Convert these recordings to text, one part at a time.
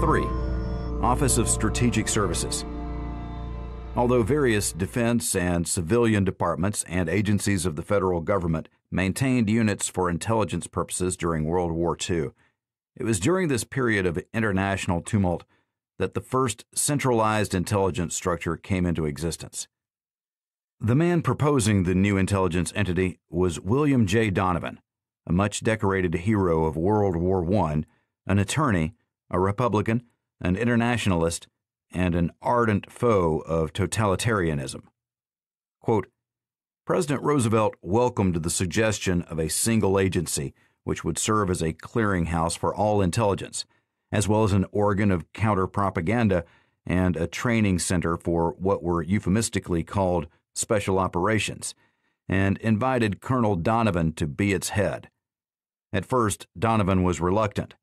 3. Office of Strategic Services. Although various defense and civilian departments and agencies of the federal government maintained units for intelligence purposes during World War II, it was during this period of international tumult that the first centralized intelligence structure came into existence. The man proposing the new intelligence entity was William J. Donovan, a much decorated hero of World War I, an attorney, a Republican, an internationalist, and an ardent foe of totalitarianism. Quote, President Roosevelt welcomed the suggestion of a single agency which would serve as a clearinghouse for all intelligence, as well as an organ of counter propaganda and a training center for what were euphemistically called special operations, and invited Colonel Donovan to be its head. At first, Donovan was reluctant.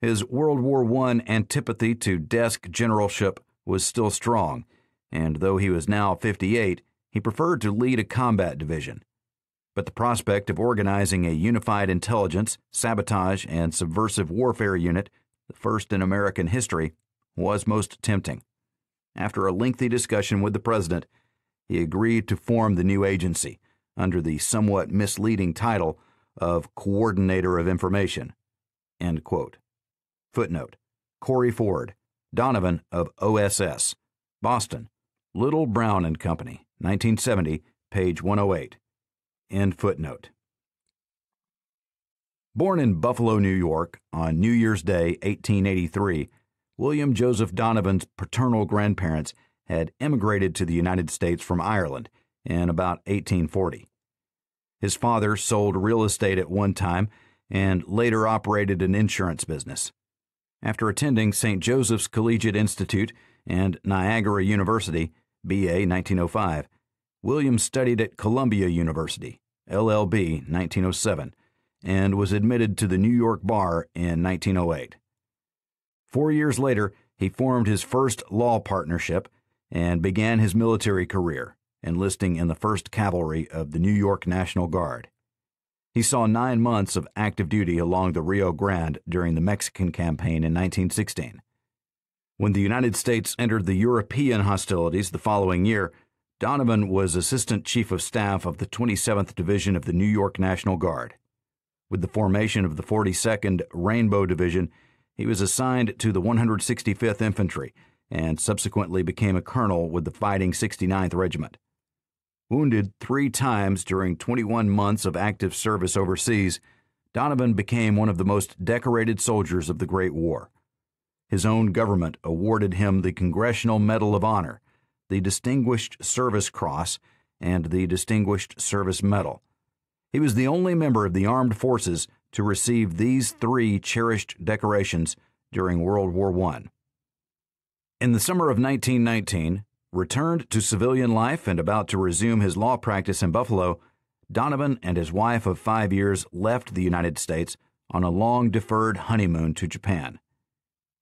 His World War I antipathy to desk generalship was still strong, and though he was now 58, he preferred to lead a combat division. But the prospect of organizing a unified intelligence, sabotage, and subversive warfare unit, the first in American history, was most tempting. After a lengthy discussion with the president, he agreed to form the new agency under the somewhat misleading title of Coordinator of Information. Footnote Corey Ford, Donovan of OSS, Boston, Little Brown and Company, 1970, page 108. End footnote. Born in Buffalo, New York, on New Year's Day, 1883, William Joseph Donovan's paternal grandparents had emigrated to the United States from Ireland in about 1840. His father sold real estate at one time and later operated an insurance business. After attending St. Joseph's Collegiate Institute and Niagara University, BA 1905, Williams studied at Columbia University, LLB 1907, and was admitted to the New York Bar in 1908. Four years later, he formed his first law partnership and began his military career, enlisting in the 1st Cavalry of the New York National Guard. He saw nine months of active duty along the Rio Grande during the Mexican campaign in 1916. When the United States entered the European hostilities the following year, Donovan was Assistant Chief of Staff of the 27th Division of the New York National Guard. With the formation of the 42nd Rainbow Division, he was assigned to the 165th Infantry and subsequently became a colonel with the Fighting 69th Regiment. Wounded three times during 21 months of active service overseas, Donovan became one of the most decorated soldiers of the Great War. His own government awarded him the Congressional Medal of Honor, the Distinguished Service Cross, and the Distinguished Service Medal. He was the only member of the armed forces to receive these three cherished decorations during World War I. In the summer of 1919, Returned to civilian life and about to resume his law practice in Buffalo, Donovan and his wife of five years left the United States on a long deferred honeymoon to Japan.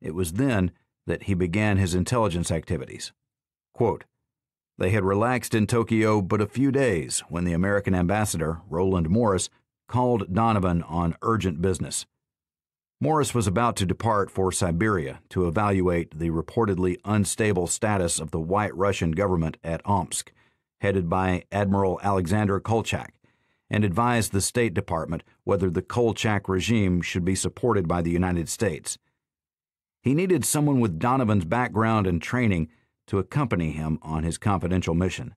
It was then that he began his intelligence activities. Quote, they had relaxed in Tokyo but a few days when the American ambassador, Roland Morris, called Donovan on urgent business. Morris was about to depart for Siberia to evaluate the reportedly unstable status of the White Russian government at Omsk, headed by Admiral Alexander Kolchak, and advise the State Department whether the Kolchak regime should be supported by the United States. He needed someone with Donovan's background and training to accompany him on his confidential mission.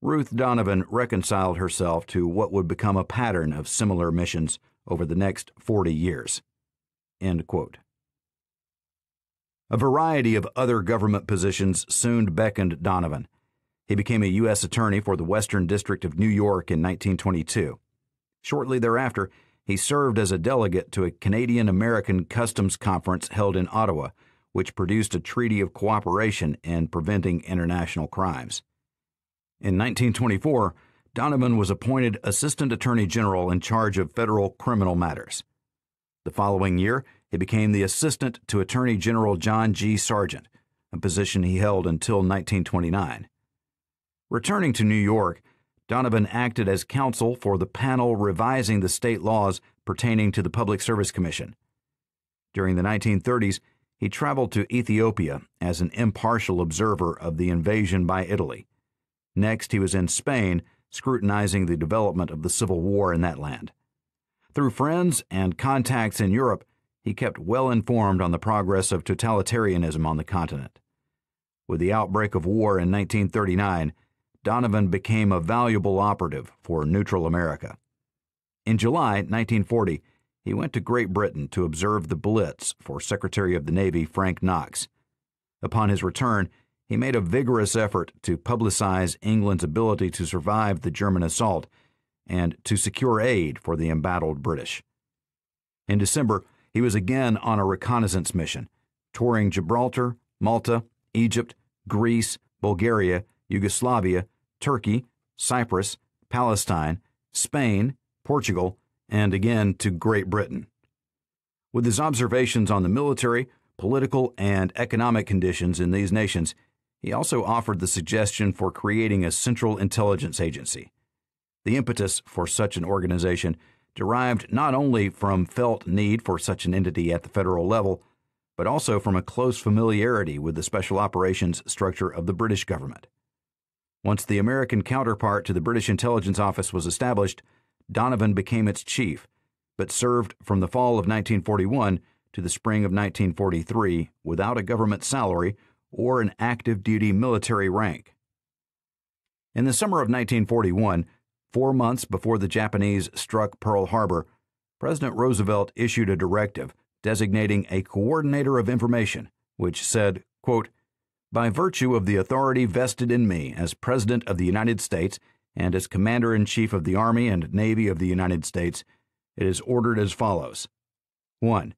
Ruth Donovan reconciled herself to what would become a pattern of similar missions over the next 40 years. End quote. A variety of other government positions soon beckoned Donovan. He became a U.S. Attorney for the Western District of New York in 1922. Shortly thereafter, he served as a delegate to a Canadian American Customs Conference held in Ottawa, which produced a treaty of cooperation in preventing international crimes. In 1924, Donovan was appointed Assistant Attorney General in charge of federal criminal matters. The following year, he became the assistant to Attorney General John G. Sargent, a position he held until 1929. Returning to New York, Donovan acted as counsel for the panel revising the state laws pertaining to the Public Service Commission. During the 1930s, he traveled to Ethiopia as an impartial observer of the invasion by Italy. Next, he was in Spain, scrutinizing the development of the civil war in that land. Through friends and contacts in Europe, he kept well informed on the progress of totalitarianism on the continent. With the outbreak of war in 1939, Donovan became a valuable operative for neutral America. In July 1940, he went to Great Britain to observe the Blitz for Secretary of the Navy Frank Knox. Upon his return, he made a vigorous effort to publicize England's ability to survive the German assault and to secure aid for the embattled British. In December, he was again on a reconnaissance mission, touring Gibraltar, Malta, Egypt, Greece, Bulgaria, Yugoslavia, Turkey, Cyprus, Palestine, Spain, Portugal, and again to Great Britain. With his observations on the military, political, and economic conditions in these nations, he also offered the suggestion for creating a central intelligence agency. The impetus for such an organization derived not only from felt need for such an entity at the federal level, but also from a close familiarity with the special operations structure of the British government. Once the American counterpart to the British Intelligence Office was established, Donovan became its chief, but served from the fall of 1941 to the spring of 1943 without a government salary or an active duty military rank. In the summer of 1941, four months before the Japanese struck Pearl Harbor, President Roosevelt issued a directive designating a coordinator of information, which said, quote, By virtue of the authority vested in me as President of the United States and as Commander in Chief of the Army and Navy of the United States, it is ordered as follows 1.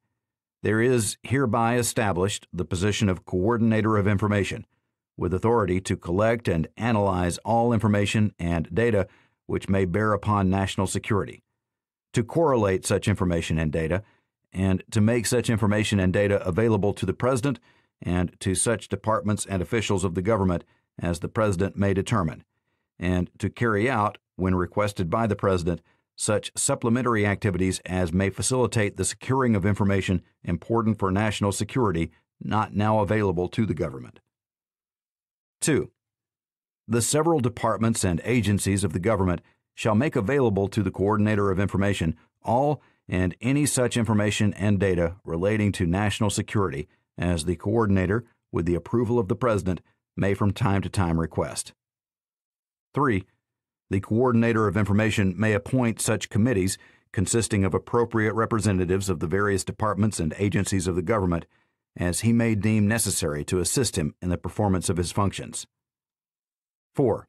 There is hereby established the position of Coordinator of Information, with authority to collect and analyze all information and data which may bear upon national security, to correlate such information and data, and to make such information and data available to the President and to such departments and officials of the government as the President may determine, and to carry out, when requested by the President, such supplementary activities as may facilitate the securing of information important for national security not now available to the government. 2. The several departments and agencies of the government shall make available to the Coordinator of Information all and any such information and data relating to national security as the Coordinator, with the approval of the President, may from time to time request. 3. The Coordinator of Information may appoint such committees consisting of appropriate representatives of the various departments and agencies of the government as he may deem necessary to assist him in the performance of his functions. 4.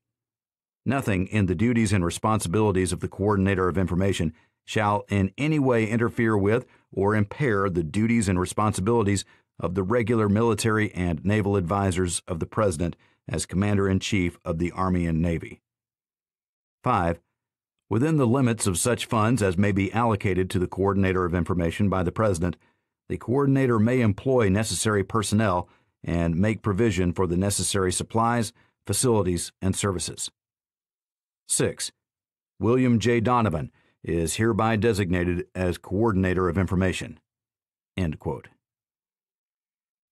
Nothing in the duties and responsibilities of the Coordinator of Information shall in any way interfere with or impair the duties and responsibilities of the regular military and naval advisers of the President as Commander in Chief of the Army and Navy. 5. Within the limits of such funds as may be allocated to the Coordinator of Information by the President, the Coordinator may employ necessary personnel and make provision for the necessary supplies, facilities, and services. 6. William J. Donovan is hereby designated as Coordinator of Information.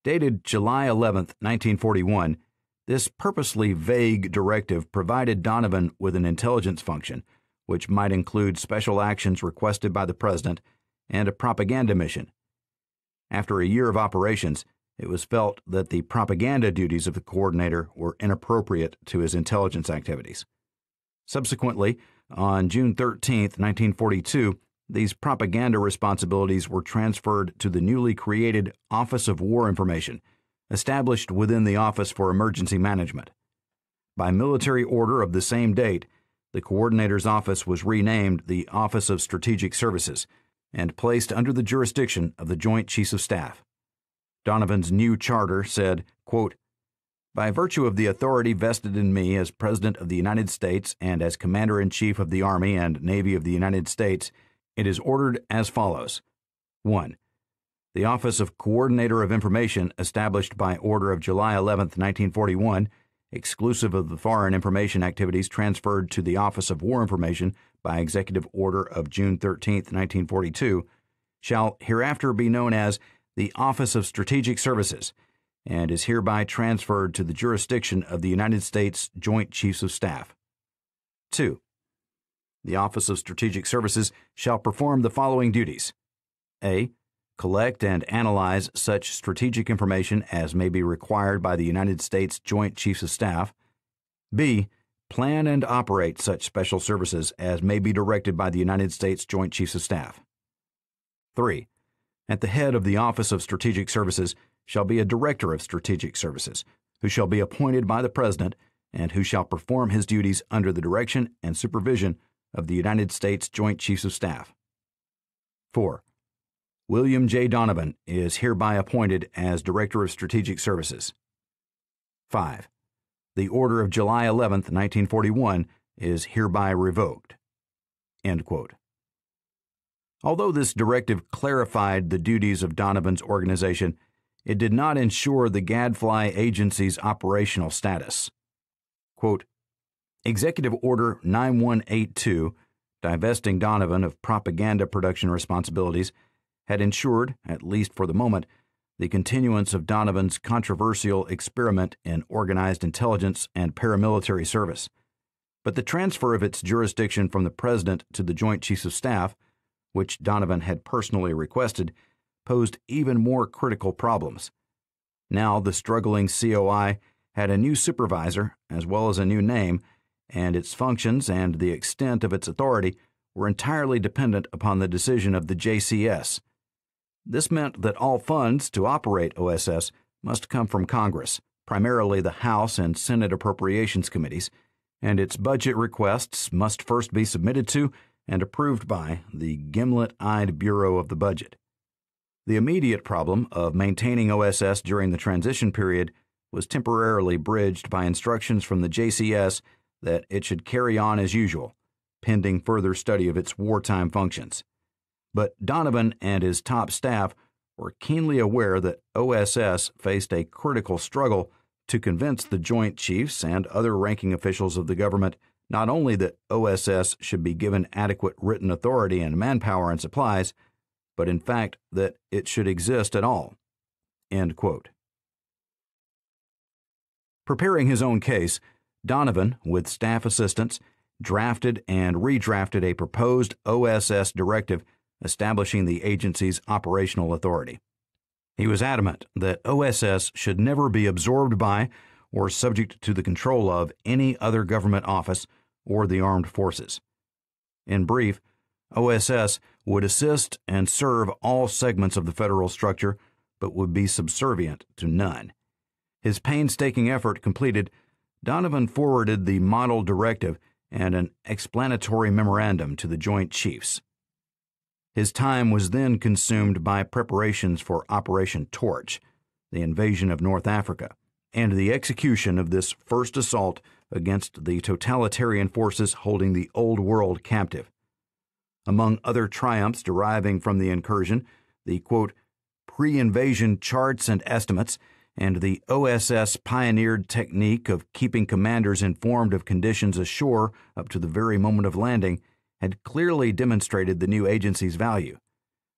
Dated July 11, 1941, this purposely vague directive provided Donovan with an intelligence function, which might include special actions requested by the President and a propaganda mission. After a year of operations, it was felt that the propaganda duties of the coordinator were inappropriate to his intelligence activities. Subsequently, on June 13, 1942, these propaganda responsibilities were transferred to the newly created Office of War Information established within the Office for Emergency Management. By military order of the same date, the Coordinator's Office was renamed the Office of Strategic Services and placed under the jurisdiction of the Joint Chiefs of Staff. Donovan's new charter said, quote, By virtue of the authority vested in me as President of the United States and as Commander in Chief of the Army and Navy of the United States, it is ordered as follows. 1 the Office of Coordinator of Information, established by order of July 11, 1941, exclusive of the foreign information activities transferred to the Office of War Information by executive order of June 13, 1942, shall hereafter be known as the Office of Strategic Services and is hereby transferred to the jurisdiction of the United States Joint Chiefs of Staff. 2. The Office of Strategic Services shall perform the following duties A. Collect and analyze such strategic information as may be required by the United States Joint Chiefs of Staff. B. Plan and operate such special services as may be directed by the United States Joint Chiefs of Staff. 3. At the head of the Office of Strategic Services shall be a Director of Strategic Services, who shall be appointed by the President and who shall perform his duties under the direction and supervision of the United States Joint Chiefs of Staff. 4. William J. Donovan is hereby appointed as Director of Strategic Services. 5. The order of July 11, 1941 is hereby revoked. Although this directive clarified the duties of Donovan's organization, it did not ensure the Gadfly agency's operational status. Quote, Executive Order 9182, divesting Donovan of propaganda production responsibilities, had ensured, at least for the moment, the continuance of Donovan's controversial experiment in organized intelligence and paramilitary service. But the transfer of its jurisdiction from the President to the Joint Chiefs of Staff, which Donovan had personally requested, posed even more critical problems. Now the struggling COI had a new supervisor as well as a new name and its functions and the extent of its authority were entirely dependent upon the decision of the JCS. This meant that all funds to operate OSS must come from Congress, primarily the House and Senate Appropriations Committees, and its budget requests must first be submitted to and approved by the gimlet eyed Bureau of the Budget. The immediate problem of maintaining OSS during the transition period was temporarily bridged by instructions from the JCS that it should carry on as usual, pending further study of its wartime functions. But Donovan and his top staff were keenly aware that OSS faced a critical struggle to convince the Joint Chiefs and other ranking officials of the government not only that OSS should be given adequate written authority and manpower and supplies, but in fact that it should exist at all. Preparing his own case, Donovan, with staff assistance, drafted and redrafted a proposed OSS directive establishing the agency's operational authority. He was adamant that OSS should never be absorbed by or subject to the control of any other government office or the armed forces. In brief, OSS would assist and serve all segments of the federal structure, but would be subservient to none. His painstaking effort completed, Donovan forwarded the model directive and an explanatory memorandum to the Joint Chiefs. His time was then consumed by preparations for Operation Torch, the invasion of North Africa, and the execution of this first assault against the totalitarian forces holding the Old World captive. Among other triumphs deriving from the incursion, the quote, pre invasion charts and estimates and the OSS pioneered technique of keeping commanders informed of conditions ashore up to the very moment of landing had clearly demonstrated the new agency's value.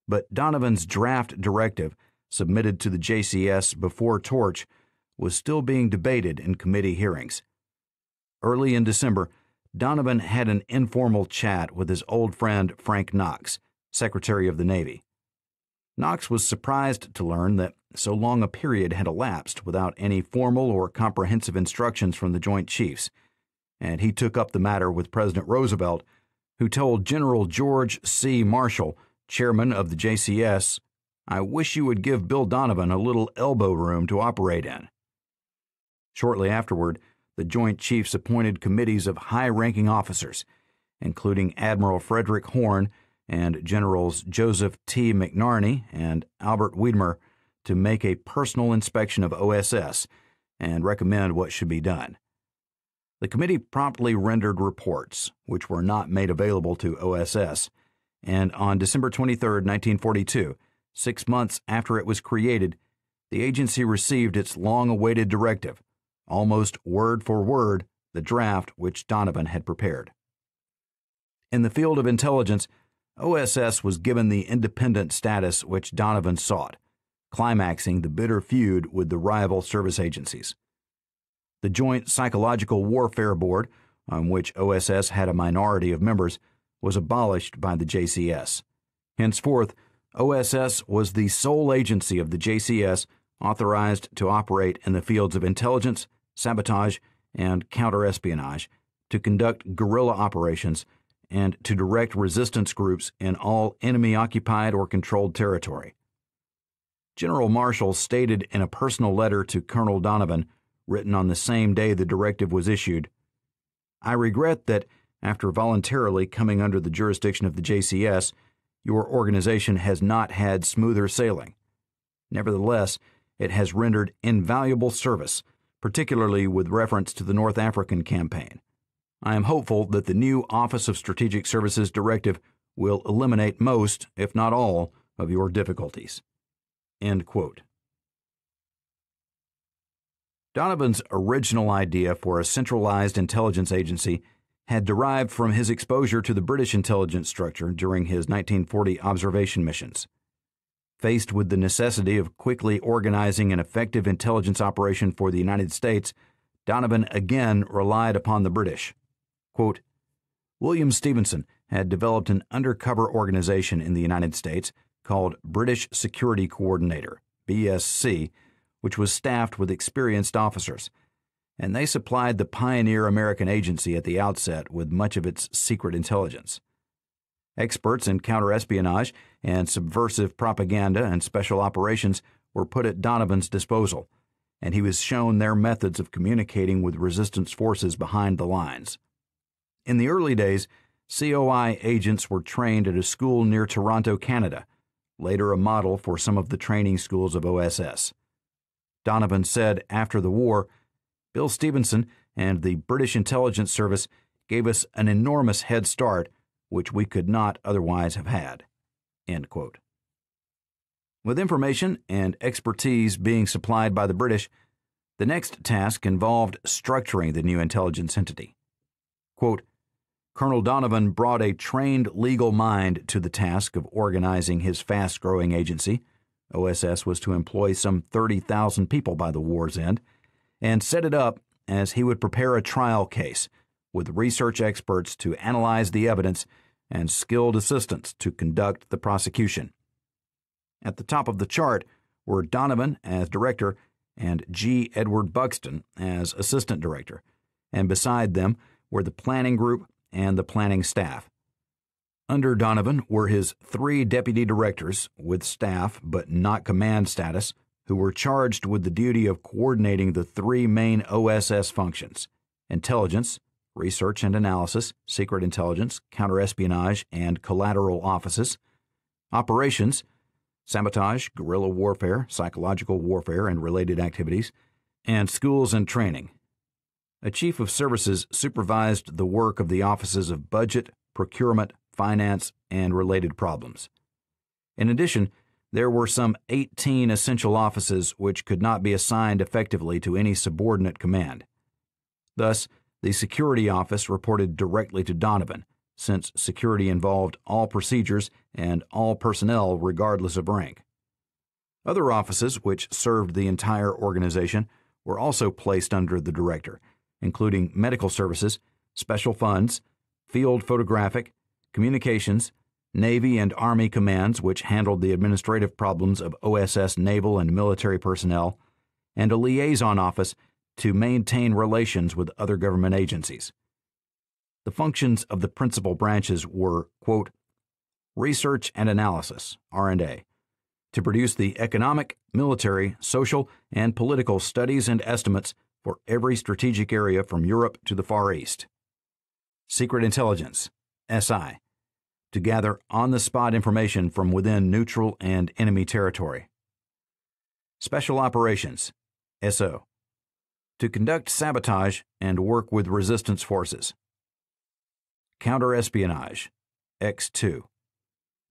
But Donovan's draft directive, submitted to the JCS before Torch, was still being debated in committee hearings. Early in December, Donovan had an informal chat with his old friend Frank Knox, Secretary of the Navy. Knox was surprised to learn that so long a period had elapsed without any formal or comprehensive instructions from the Joint Chiefs, and he took up the matter with President Roosevelt, who told General George C. Marshall, chairman of the JCS, I wish you would give Bill Donovan a little elbow room to operate in. Shortly afterward, the Joint Chiefs appointed committees of high ranking officers, including Admiral Frederick Horne and Generals Joseph T. McNarney and Albert Wedemeyer to make a personal inspection of OSS and recommend what should be done. The committee promptly rendered reports, which were not made available to OSS, and on December 23, 1942, six months after it was created, the agency received its long awaited directive, almost word for word the draft which Donovan had prepared. In the field of intelligence, OSS was given the independent status which Donovan sought, climaxing the bitter feud with the rival service agencies. The Joint Psychological Warfare Board, on which OSS had a minority of members, was abolished by the JCS. Henceforth, OSS was the sole agency of the JCS authorized to operate in the fields of intelligence, sabotage, and counterespionage, to conduct guerrilla operations, and to direct resistance groups in all enemy occupied or controlled territory. General Marshall stated in a personal letter to Colonel Donovan, written on the same day the directive was issued I regret that, after voluntarily coming under the jurisdiction of the JCS, your organization has not had smoother sailing. Nevertheless, it has rendered invaluable service, particularly with reference to the North African campaign. I am hopeful that the new Office of Strategic Services directive will eliminate most, if not all, of your difficulties. Donovan's original idea for a centralized intelligence agency had derived from his exposure to the British intelligence structure during his 1940 observation missions. Faced with the necessity of quickly organizing an effective intelligence operation for the United States, Donovan again relied upon the British. Quote, William Stephenson had developed an undercover organization in the United States called British Security Coordinator, BSC, which was staffed with experienced officers and they supplied the pioneer American agency at the outset with much of its secret intelligence. Experts in counterespionage and subversive propaganda and special operations were put at Donovan's disposal, and he was shown their methods of communicating with resistance forces behind the lines. In the early days, COI agents were trained at a school near Toronto, Canada, later a model for some of the training schools of OSS. Donovan said after the war Bill Stephenson and the British Intelligence Service gave us an enormous head start, which we could not otherwise have had. With information and expertise being supplied by the British, the next task involved structuring the new intelligence entity. Quote, Colonel Donovan brought a trained legal mind to the task of organizing his fast growing agency. OSS was to employ some 30,000 people by the war's end and set it up as he would prepare a trial case with research experts to analyze the evidence and skilled assistants to conduct the prosecution. At the top of the chart were Donovan as director and G. Edward Buxton as assistant director, and beside them were the planning group and the planning staff. Under Donovan were his three deputy directors with staff but not command status who were charged with the duty of coordinating the three main OSS functions intelligence, research and analysis, secret intelligence, counterespionage, and collateral offices, operations, sabotage, guerrilla warfare, psychological warfare, and related activities, and schools and training. A chief of services supervised the work of the offices of budget, procurement, finance, and related problems. In addition, there were some 18 essential offices which could not be assigned effectively to any subordinate command. Thus, the security office reported directly to Donovan, since security involved all procedures and all personnel regardless of rank. Other offices which served the entire organization were also placed under the director, including medical services, special funds, field photographic, communications, Navy and Army commands, which handled the administrative problems of OSS naval and military personnel, and a liaison office to maintain relations with other government agencies. The functions of the principal branches were, quote, research and analysis, R&A, to produce the economic, military, social, and political studies and estimates for every strategic area from Europe to the Far East. Secret Intelligence, SI, to gather on the spot information from within neutral and enemy territory. Special Operations SO to conduct sabotage and work with resistance forces. Counterespionage X2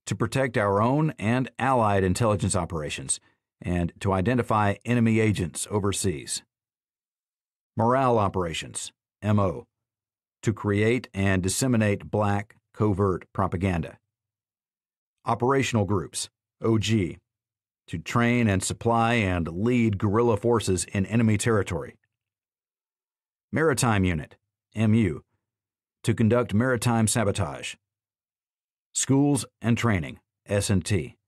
to protect our own and allied intelligence operations and to identify enemy agents overseas. Morale Operations MO to create and disseminate black, covert propaganda. Operational Groups, OG, to train and supply and lead guerrilla forces in enemy territory. Maritime Unit, MU, to conduct maritime sabotage. Schools and Training, S&T,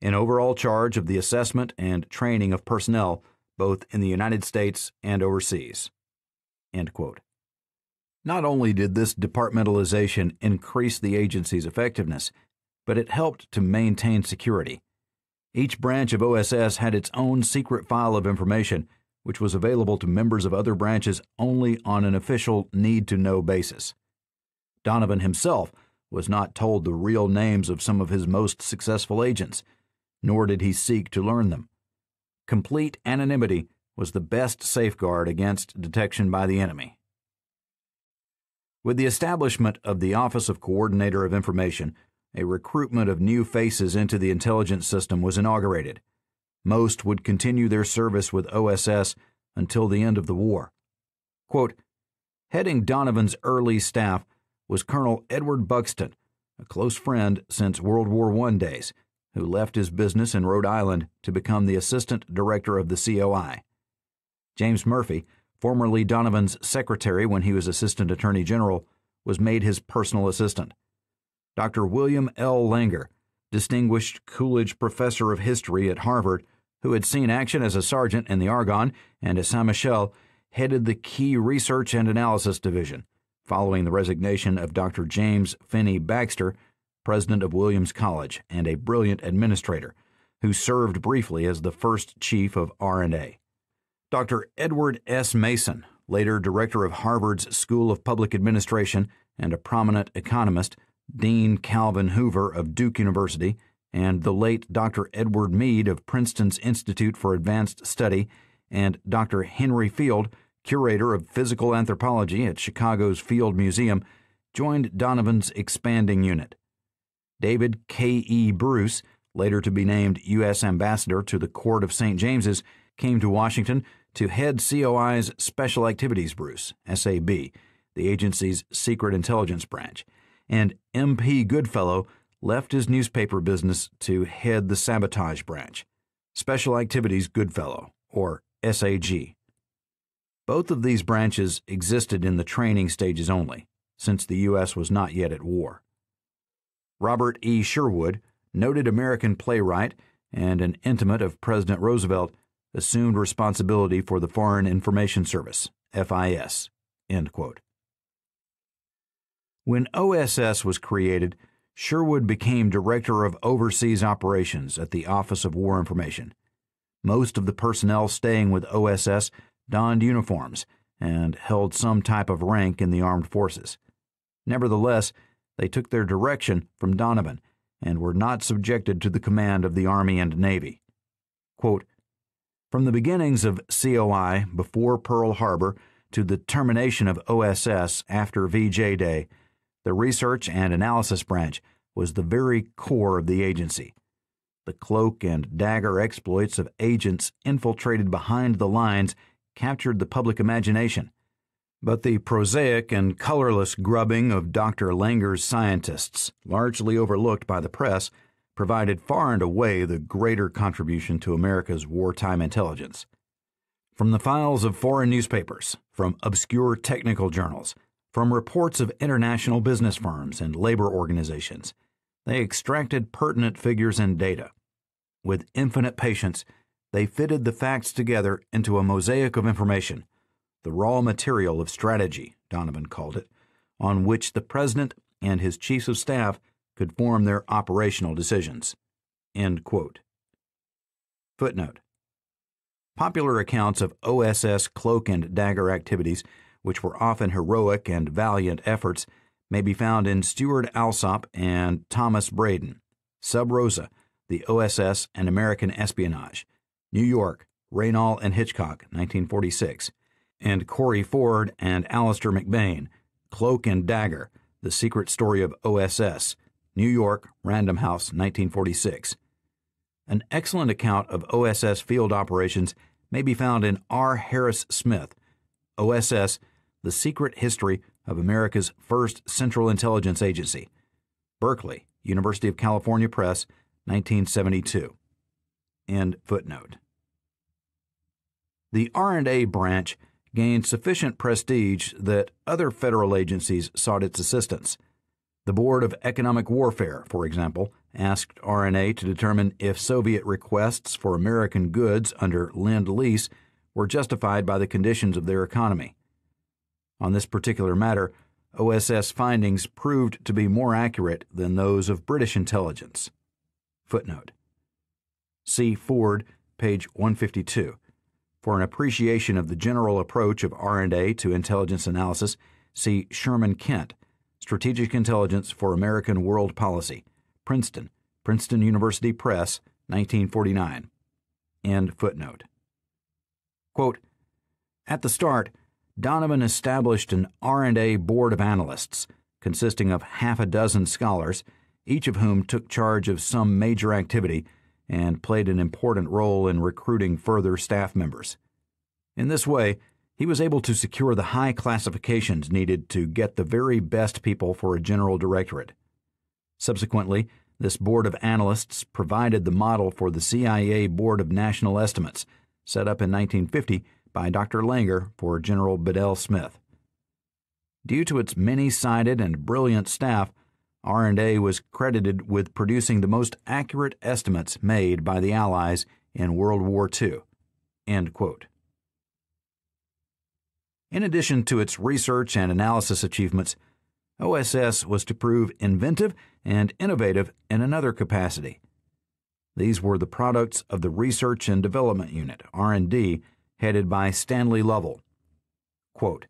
in overall charge of the assessment and training of personnel both in the United States and overseas. Not only did this departmentalization increase the agency's effectiveness, but it helped to maintain security. Each branch of OSS had its own secret file of information, which was available to members of other branches only on an official need to know basis. Donovan himself was not told the real names of some of his most successful agents, nor did he seek to learn them. Complete anonymity was the best safeguard against detection by the enemy. With the establishment of the Office of Coordinator of Information, a recruitment of new faces into the intelligence system was inaugurated. Most would continue their service with OSS until the end of the war. Quote, Heading Donovan's early staff was Colonel Edward Buxton, a close friend since World War I days, who left his business in Rhode Island to become the assistant director of the COI. James Murphy, formerly Donovan's secretary when he was Assistant Attorney General, was made his personal assistant. Dr. William L. Langer, distinguished Coolidge Professor of History at Harvard, who had seen action as a sergeant in the Argonne and at Saint Mihiel, headed the Key Research and Analysis Division, following the resignation of Dr. James Phinney Baxter, president of Williams College and a brilliant administrator, who served briefly as the first chief of R&A. Dr. Edward S. Mason, later director of Harvard's School of Public Administration and a prominent economist, Dean Calvin Hoover of Duke University, and the late Dr. Edward Mead of Princeton's Institute for Advanced Study, and Dr. Henry Field, curator of physical anthropology at Chicago's Field Museum, joined Donovan's expanding unit. David K. E. Bruce, later to be named U.S. Ambassador to the Court of St. James's, came to Washington to head COI's Special Activities Bruce, SAB, the agency's secret intelligence branch, and MP Goodfellow left his newspaper business to head the sabotage branch, Special Activities Goodfellow, or SAG. Both of these branches existed in the training stages only, since the U.S. was not yet at war. Robert E. Sherwood, noted American playwright and an intimate of President Roosevelt, assumed responsibility for the Foreign Information Service, FIS. When OSS was created, Sherwood became Director of Overseas Operations at the Office of War Information. Most of the personnel staying with OSS donned uniforms and held some type of rank in the armed forces. Nevertheless, they took their direction from Donovan and were not subjected to the command of the Army and Navy. Quote, from the beginnings of COI before Pearl Harbor to the termination of OSS after VJ Day, the Research and Analysis Branch was the very core of the agency. The cloak and dagger exploits of agents infiltrated behind the lines captured the public imagination. But the prosaic and colorless grubbing of Dr. Langer's scientists, largely overlooked by the press, provided far and away the greater contribution to America's wartime intelligence. From the files of foreign newspapers, from obscure technical journals, from reports of international business firms and labor organizations, they extracted pertinent figures and data. With infinite patience, they fitted the facts together into a mosaic of information, the raw material of strategy, Donovan called it, on which the President and his chiefs of staff could form their operational decisions. Footnote Popular accounts of OSS cloak and dagger activities, which were often heroic and valiant efforts, may be found in Stewart Alsop and Thomas Braden, Sub Rosa, the OSS and American Espionage, New York, Reynal and Hitchcock, 1946, and Corey Ford and Alastair MacBain, Cloak and Dagger, The Secret Story of OSS, New York, Random House, 1946. An excellent account of OSS field operations may be found in R. Harris Smith, OSS, The Secret History of America's First Central Intelligence Agency, Berkeley, University of California Press, 1972. End footnote. The R&A branch gained sufficient prestige that other federal agencies sought its assistance. The Board of Economic Warfare, for example, asked R&A to determine if Soviet requests for American goods under Lend Lease were justified by the conditions of their economy. On this particular matter, OSS findings proved to be more accurate than those of British intelligence. Footnote. See Ford, page 152. For an appreciation of the general approach of R&A to intelligence analysis, see Sherman Kent, Strategic Intelligence for American World Policy, Princeton, Princeton University Press, 1949. End footnote. Quote, At the start, Donovan established an R&A board of analysts consisting of half a dozen scholars, each of whom took charge of some major activity and played an important role in recruiting further staff members. In this way, he was able to secure the high classifications needed to get the very best people for a general directorate. Subsequently, this board of analysts provided the model for the CIA Board of National Estimates, set up in 1950 by Dr. Langer for General Bedell Smith. Due to its many-sided and brilliant staff, R&A was credited with producing the most accurate estimates made by the Allies in World War II. In addition to its research and analysis achievements, OSS was to prove inventive and innovative in another capacity. These were the products of the Research and Development Unit, R&D, headed by Stanley Lovell. Quote,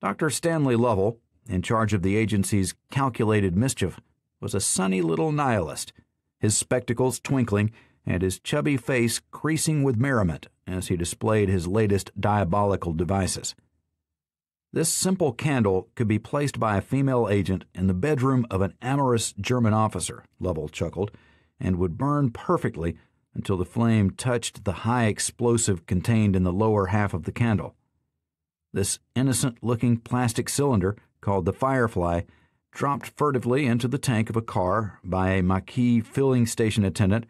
Dr. Stanley Lovell, in charge of the agency's calculated mischief, was a sunny little nihilist, his spectacles twinkling and his chubby face creasing with merriment as he displayed his latest diabolical devices. This simple candle could be placed by a female agent in the bedroom of an amorous German officer, Lovell chuckled, and would burn perfectly until the flame touched the high explosive contained in the lower half of the candle. This innocent looking plastic cylinder, called the Firefly, dropped furtively into the tank of a car by a Maquis filling station attendant,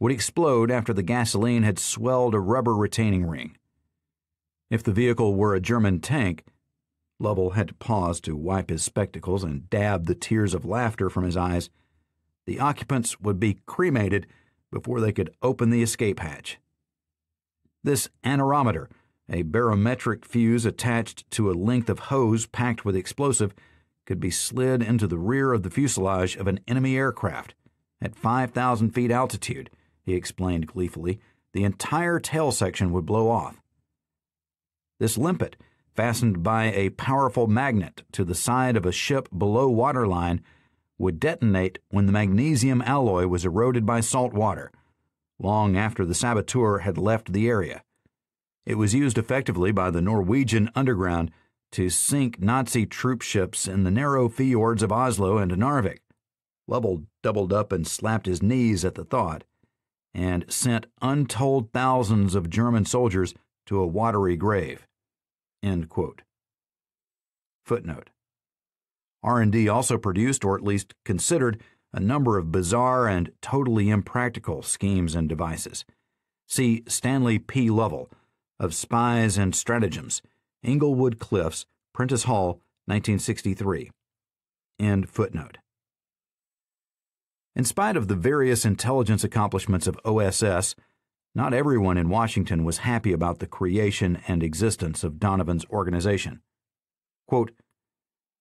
would explode after the gasoline had swelled a rubber retaining ring. If the vehicle were a German tank, Lovell had to pause to wipe his spectacles and dab the tears of laughter from his eyes. The occupants would be cremated before they could open the escape hatch. This anerometer, a barometric fuse attached to a length of hose packed with explosive, could be slid into the rear of the fuselage of an enemy aircraft. At 5,000 feet altitude, he explained gleefully, the entire tail section would blow off. This limpet, fastened by a powerful magnet to the side of a ship below waterline, would detonate when the magnesium alloy was eroded by salt water, long after the saboteur had left the area. It was used effectively by the Norwegian underground to sink Nazi troop ships in the narrow fjords of Oslo and Narvik. Lovell doubled up and slapped his knees at the thought, and sent untold thousands of German soldiers to a watery grave. Footnote. R&D also produced, or at least considered, a number of bizarre and totally impractical schemes and devices. See Stanley P. Lovell, of Spies and Stratagems, Englewood Cliffs, Prentice Hall, 1963. End footnote. In spite of the various intelligence accomplishments of OSS, not everyone in Washington was happy about the creation and existence of Donovan's organization. Quote,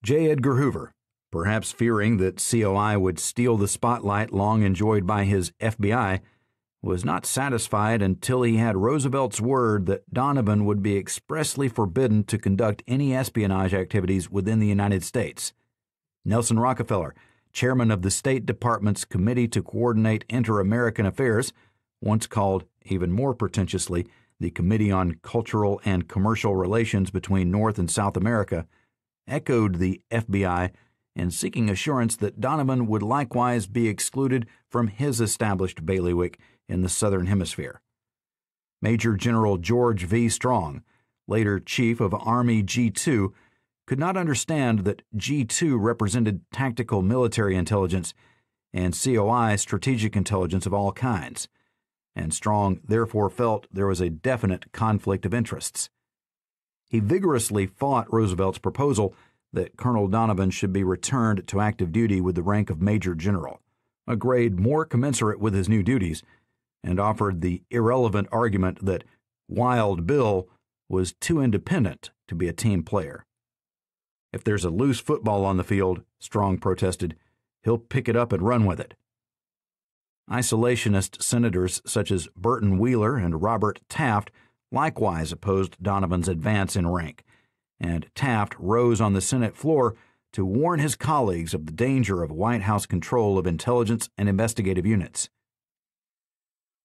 J. Edgar Hoover, perhaps fearing that COI would steal the spotlight long enjoyed by his FBI, was not satisfied until he had Roosevelt's word that Donovan would be expressly forbidden to conduct any espionage activities within the United States. Nelson Rockefeller, chairman of the State Department's Committee to Coordinate Inter American Affairs, once called, even more pretentiously, the Committee on Cultural and Commercial Relations between North and South America, echoed the FBI in seeking assurance that Donovan would likewise be excluded from his established bailiwick in the Southern Hemisphere. Major General George V. Strong, later Chief of Army G 2, could not understand that G 2 represented tactical military intelligence and COI strategic intelligence of all kinds, and Strong therefore felt there was a definite conflict of interests. He vigorously fought Roosevelt's proposal that Colonel Donovan should be returned to active duty with the rank of Major General, a grade more commensurate with his new duties, and offered the irrelevant argument that Wild Bill was too independent to be a team player. If there's a loose football on the field, Strong protested, he'll pick it up and run with it. Isolationist senators such as Burton Wheeler and Robert Taft likewise opposed Donovan's advance in rank, and Taft rose on the Senate floor to warn his colleagues of the danger of White House control of intelligence and investigative units.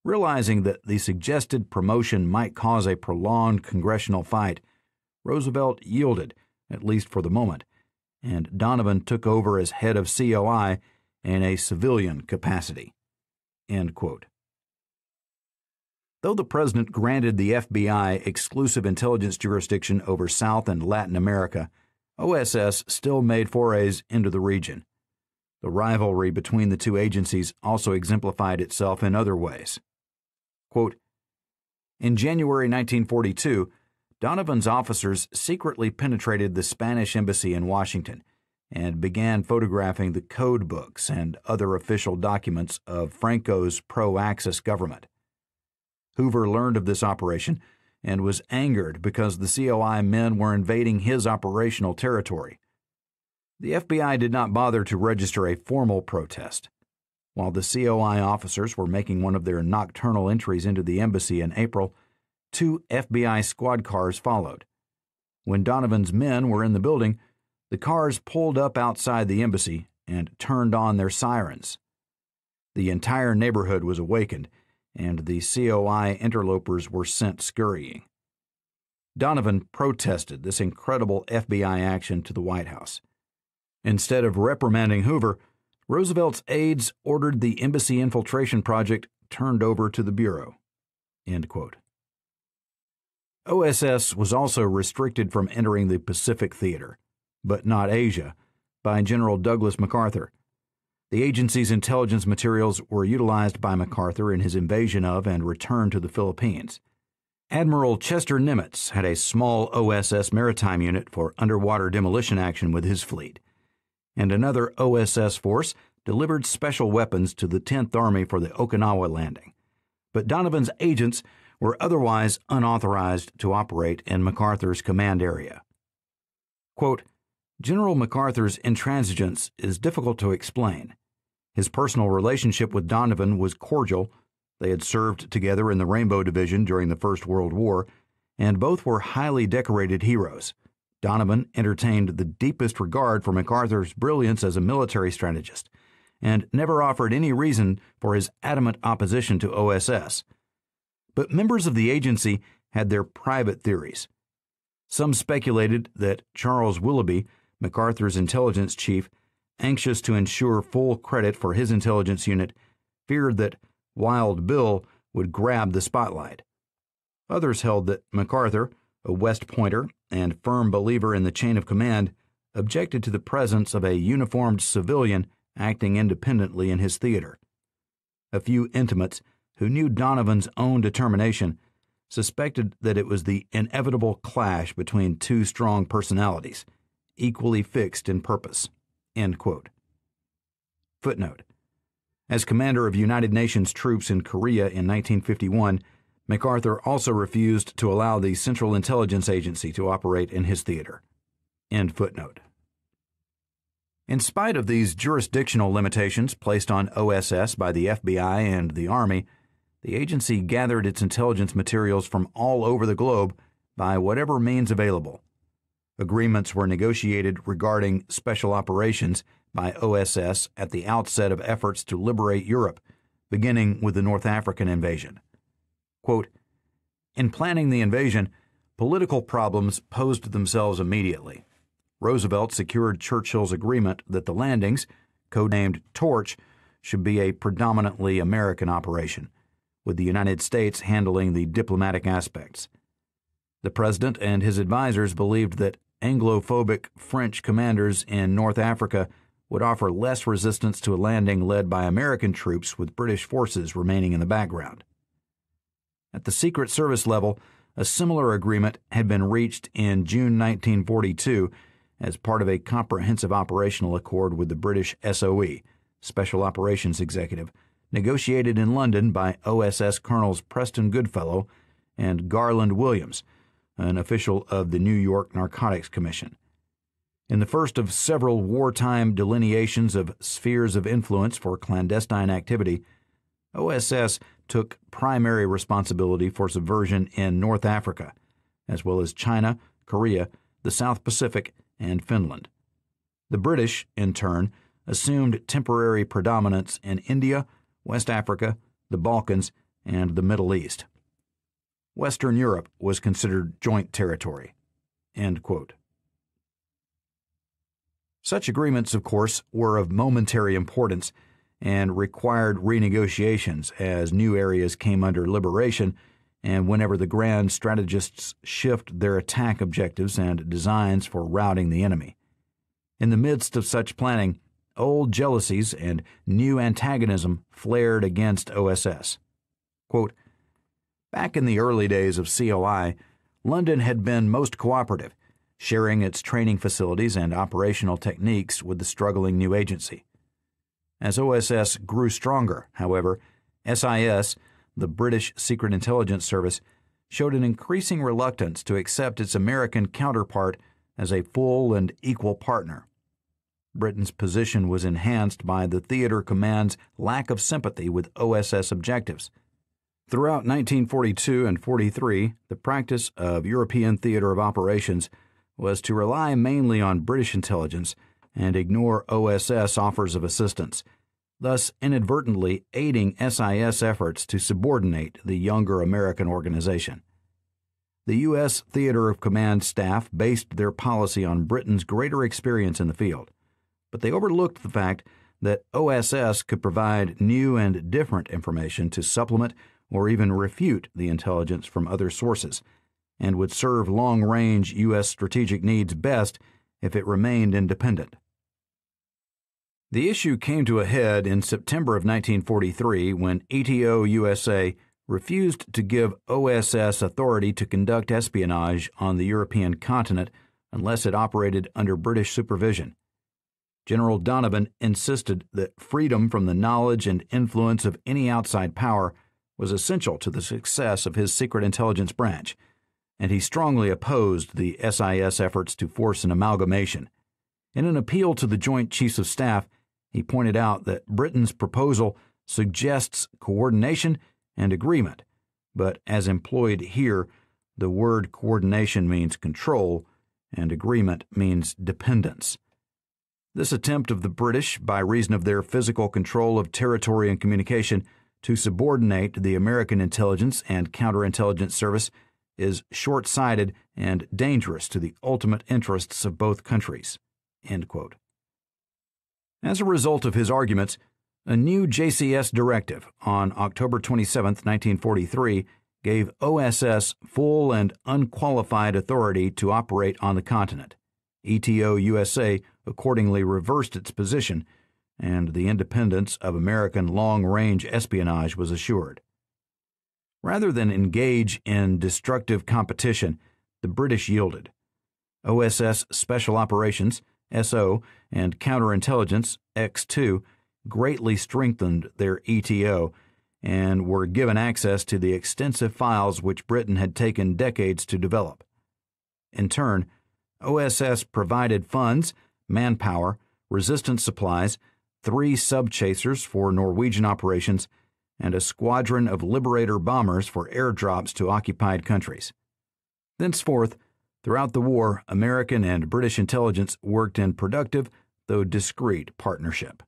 Realizing that the suggested promotion might cause a prolonged congressional fight, Roosevelt yielded, at least for the moment, and Donovan took over as head of COI in a civilian capacity. Though the president granted the FBI exclusive intelligence jurisdiction over South and Latin America, OSS still made forays into the region. The rivalry between the two agencies also exemplified itself in other ways. Quote, in January 1942, Donovan's officers secretly penetrated the Spanish embassy in Washington and began photographing the code books and other official documents of Franco's pro Axis government. Hoover learned of this operation and was angered because the COI men were invading his operational territory. The FBI did not bother to register a formal protest. While the COI officers were making one of their nocturnal entries into the embassy in April, two FBI squad cars followed. When Donovan's men were in the building, the cars pulled up outside the embassy and turned on their sirens. The entire neighborhood was awakened, and the COI interlopers were sent scurrying. Donovan protested this incredible FBI action to the White House. Instead of reprimanding Hoover, Roosevelt's aides ordered the embassy infiltration project turned over to the Bureau. OSS was also restricted from entering the Pacific Theater, but not Asia, by General Douglas MacArthur. The agency's intelligence materials were utilized by MacArthur in his invasion of and return to the Philippines. Admiral Chester Nimitz had a small OSS maritime unit for underwater demolition action with his fleet, and another OSS force delivered special weapons to the 10th Army for the Okinawa landing. But Donovan's agents were otherwise unauthorized to operate in MacArthur's command area. Quote, General MacArthur's intransigence is difficult to explain. His personal relationship with Donovan was cordial. They had served together in the Rainbow Division during the First World War, and both were highly decorated heroes. Donovan entertained the deepest regard for MacArthur's brilliance as a military strategist and never offered any reason for his adamant opposition to OSS. But members of the agency had their private theories. Some speculated that Charles Willoughby, MacArthur's intelligence chief, anxious to ensure full credit for his intelligence unit, feared that Wild Bill would grab the spotlight. Others held that MacArthur, a West Pointer and firm believer in the chain of command, objected to the presence of a uniformed civilian acting independently in his theater. A few intimates who knew Donovan's own determination suspected that it was the inevitable clash between two strong personalities, equally fixed in purpose. End quote. Footnote. As commander of United Nations troops in Korea in 1951, MacArthur also refused to allow the Central Intelligence Agency to operate in his theater. End footnote. In spite of these jurisdictional limitations placed on OSS by the FBI and the Army, the agency gathered its intelligence materials from all over the globe by whatever means available. Agreements were negotiated regarding special operations by OSS at the outset of efforts to liberate Europe, beginning with the North African invasion. Quote, in planning the invasion, political problems posed themselves immediately. Roosevelt secured Churchill's agreement that the landings, codenamed Torch, should be a predominantly American operation, with the United States handling the diplomatic aspects. The president and his advisers believed that Anglophobic French commanders in North Africa would offer less resistance to a landing led by American troops with British forces remaining in the background. At the Secret Service level, a similar agreement had been reached in June 1942 as part of a comprehensive operational accord with the British SOE, Special Operations Executive, negotiated in London by OSS Colonels Preston Goodfellow and Garland Williams, an official of the New York Narcotics Commission. In the first of several wartime delineations of spheres of influence for clandestine activity, OSS took primary responsibility for subversion in North Africa, as well as China, Korea, the South Pacific, and Finland. The British, in turn, assumed temporary predominance in India, West Africa, the Balkans, and the Middle East. Western Europe was considered joint territory. Such agreements, of course, were of momentary importance and required renegotiations as new areas came under liberation and whenever the grand strategists shift their attack objectives and designs for routing the enemy. In the midst of such planning, old jealousies and new antagonism flared against OSS. Quote, Back in the early days of COI, London had been most cooperative, sharing its training facilities and operational techniques with the struggling new agency. As OSS grew stronger, however, SIS, the British Secret Intelligence Service, showed an increasing reluctance to accept its American counterpart as a full and equal partner. Britain's position was enhanced by the theater command's lack of sympathy with OSS objectives. Throughout 1942 and 43, the practice of European theater of operations was to rely mainly on British intelligence and ignore OSS offers of assistance, thus inadvertently aiding SIS efforts to subordinate the younger American organization. The U.S. Theater of Command staff based their policy on Britain's greater experience in the field, but they overlooked the fact that OSS could provide new and different information to supplement or even refute the intelligence from other sources, and would serve long range U.S. strategic needs best if it remained independent. The issue came to a head in September of 1943 when ETO USA refused to give OSS authority to conduct espionage on the European continent unless it operated under British supervision. General Donovan insisted that freedom from the knowledge and influence of any outside power was essential to the success of his secret intelligence branch, and he strongly opposed the SIS efforts to force an amalgamation. In an appeal to the Joint Chiefs of Staff, he pointed out that Britain's proposal suggests coordination and agreement, but as employed here, the word coordination means control and agreement means dependence. This attempt of the British, by reason of their physical control of territory and communication, to subordinate the American intelligence and counterintelligence service is short sighted and dangerous to the ultimate interests of both countries. As a result of his arguments, a new JCS directive on October 27, 1943, gave OSS full and unqualified authority to operate on the continent. ETO USA accordingly reversed its position, and the independence of American long range espionage was assured. Rather than engage in destructive competition, the British yielded. OSS Special Operations SO, and counterintelligence, X2, greatly strengthened their ETO and were given access to the extensive files which Britain had taken decades to develop. In turn, OSS provided funds, manpower, resistance supplies, three sub chasers for Norwegian operations, and a squadron of Liberator bombers for airdrops to occupied countries. Thenceforth, Throughout the war, American and British intelligence worked in productive, though discreet, partnership.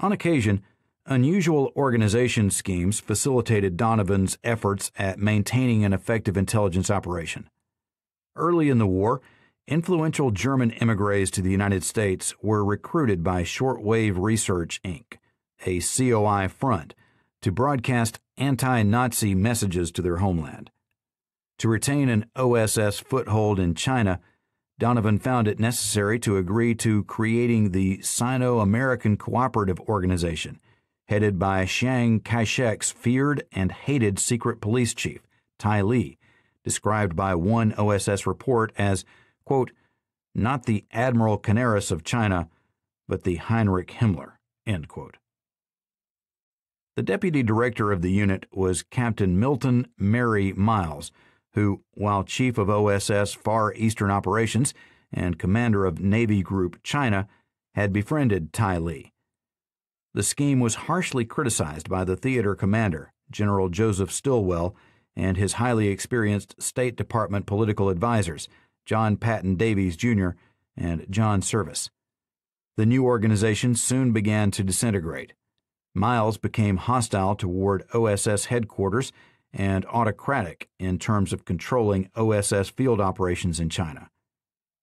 On occasion, unusual organization schemes facilitated Donovan's efforts at maintaining an effective intelligence operation. Early in the war, influential German emigres to the United States were recruited by Shortwave Research, Inc., a COI front, to broadcast anti Nazi messages to their homeland. To retain an OSS foothold in China, Donovan found it necessary to agree to creating the Sino American Cooperative Organization, headed by Chiang Kai shek's feared and hated secret police chief, Tai Li, described by one OSS report as, quote, not the Admiral Canaris of China, but the Heinrich Himmler, end quote. The deputy director of the unit was Captain Milton Mary Miles, who, while chief of OSS Far Eastern Operations and commander of Navy Group China, had befriended Tai Li. The scheme was harshly criticized by the theater commander, General Joseph Stilwell, and his highly experienced State Department political advisers, John Paton Davies Jr. and John Service. The new organization soon began to disintegrate. Miles became hostile toward OSS headquarters and autocratic in terms of controlling OSS field operations in China.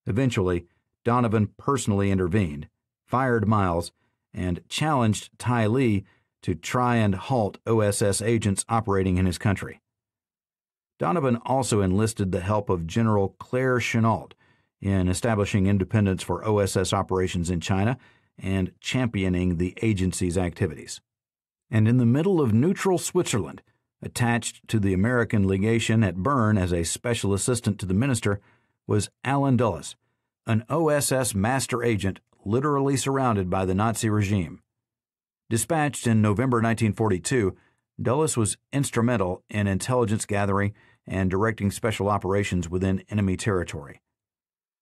Eventually, Donovan personally intervened, fired Miles, and challenged Tai Li to try and halt OSS agents operating in his country. Donovan also enlisted the help of General Claire Chennault in establishing independence for OSS operations in China and championing the agency's activities. And in the middle of neutral Switzerland, attached to the American legation at Bern as a special assistant to the minister, was Allen Dulles, an OSS master agent literally surrounded by the Nazi regime. Dispatched in November 1942, Dulles was instrumental in intelligence gathering and directing special operations within enemy territory.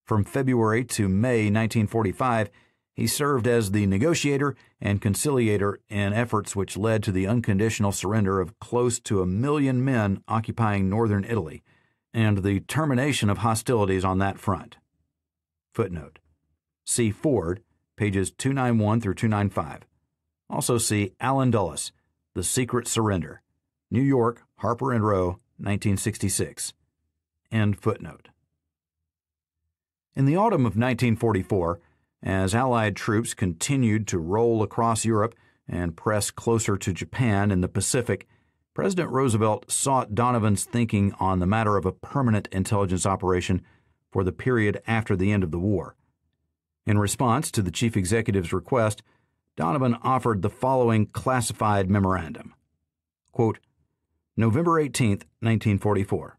From February to May 1945, he served as the negotiator and conciliator in efforts which led to the unconditional surrender of close to a million men occupying northern Italy and the termination of hostilities on that front. Footnote See Ford, pages 291 through 295. Also see Allen Dulles, The Secret Surrender, New York, Harper and Row, 1966. End footnote. In the autumn of 1944, as Allied troops continued to roll across Europe and press closer to Japan in the Pacific, President Roosevelt sought Donovan's thinking on the matter of a permanent intelligence operation for the period after the end of the war. In response to the chief executive's request, Donovan offered the following classified memorandum Quote, November 18, 1944.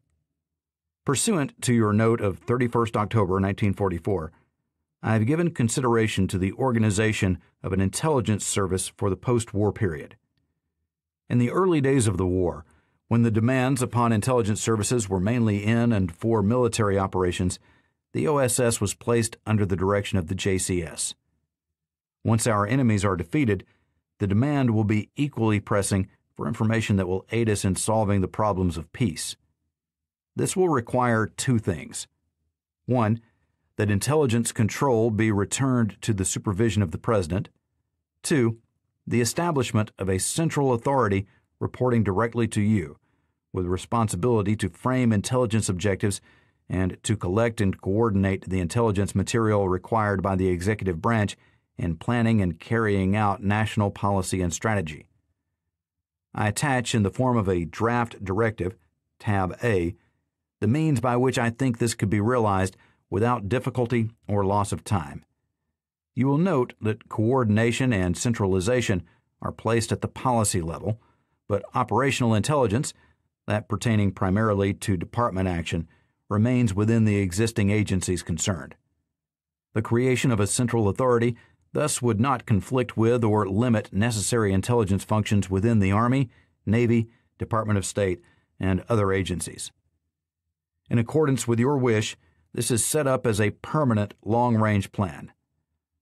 Pursuant to your note of 31st October 1944, I have given consideration to the organization of an intelligence service for the post war period. In the early days of the war, when the demands upon intelligence services were mainly in and for military operations, the OSS was placed under the direction of the JCS. Once our enemies are defeated, the demand will be equally pressing for information that will aid us in solving the problems of peace. This will require two things. One, that intelligence control be returned to the supervision of the President. Two, the establishment of a central authority reporting directly to you, with responsibility to frame intelligence objectives and to collect and coordinate the intelligence material required by the executive branch in planning and carrying out national policy and strategy. I attach in the form of a draft directive, Tab A, the means by which I think this could be realized without difficulty or loss of time. You will note that coordination and centralization are placed at the policy level, but operational intelligence, that pertaining primarily to department action, remains within the existing agencies concerned. The creation of a central authority thus would not conflict with or limit necessary intelligence functions within the Army, Navy, Department of State, and other agencies. In accordance with your wish, this is set up as a permanent long range plan.